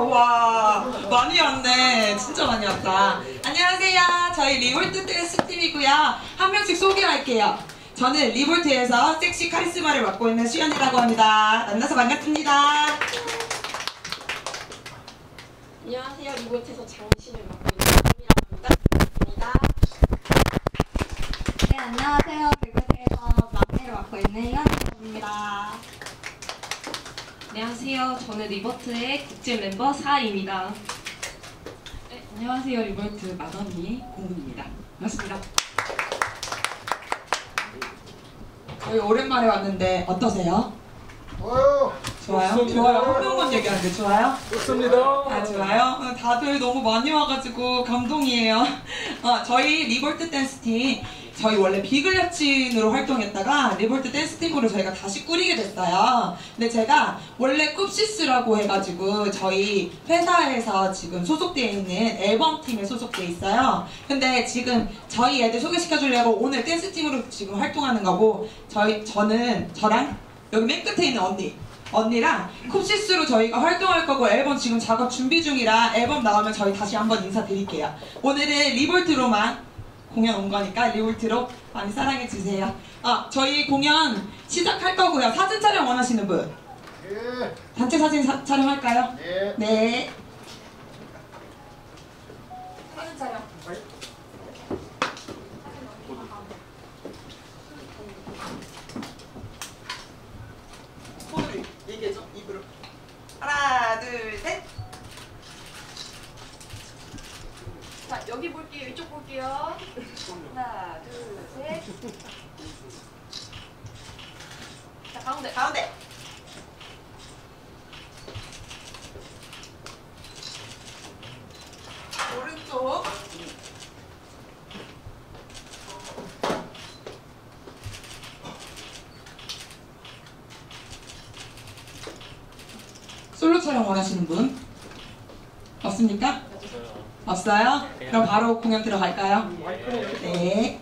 와 많이 왔네. 진짜 많이 왔다. 안녕하세요. 저희 리볼트 댄스 팀이고요. 한 명씩 소개할게요. 저는 리볼트에서 섹시 카리스마를 맡고 있는 수연이라고 합니다. 만나서 반갑습니다. 안녕하세요. 리볼트에서 장신을 맡고 있는 김이라고 합니다. 네, 안녕하세요. 리볼트에서 막내를 맡고 있는 이현입니다. 안녕하세요. 저는 리볼트의 국제 멤버 사입니다. 네, 안녕하세요. 리볼트 맏언니 공군입니다. 반갑습니다. 저희 오랜만에 왔는데 어떠세요? 좋아요. 좋아요? 좋습니다. 좋아요 한 명만 얘기하는데 좋아요? 좋습니다. 아 좋아요. 어, 다들 너무 많이 와가지고 감동이에요. 어, 저희 리볼트 댄스팀 저희 원래 비글여친으로 활동했다가 리볼트 댄스팀으로 저희가 다시 꾸리게 됐어요. 근데 제가 원래 쿱시스라고 해가지고 저희 회사에서 지금 소속되어 있는 앨범팀에 소속돼 있어요. 근데 지금 저희 애들 소개시켜주려고 오늘 댄스팀으로 지금 활동하는 거고 저희 저는 저랑 여기 맨 끝에 있는 언니 언니랑 쿱시스로 저희가 활동할 거고 앨범 지금 작업 준비 중이라 앨범 나오면 저희 다시 한번 인사드릴게요. 오늘은 리볼트로만 공연 온 거니까 리볼트로 많이 사랑해 주세요. 아 저희 공연 시작할 거고요. 사진 촬영 원하시는 분 예. 단체 사진 사- 촬영할까요? 예. 네. 사진 촬영. 손으로 얘기해줘 입으로 하나 둘 셋. 자, 여기 볼게요. 이쪽 볼게요. 하나, 둘, 셋. 자, 가운데. 가운데. 오른쪽. 솔로 촬영 원하시는 분? 없습니까? 없어요? 그럼 바로 공연 들어갈까요? 네.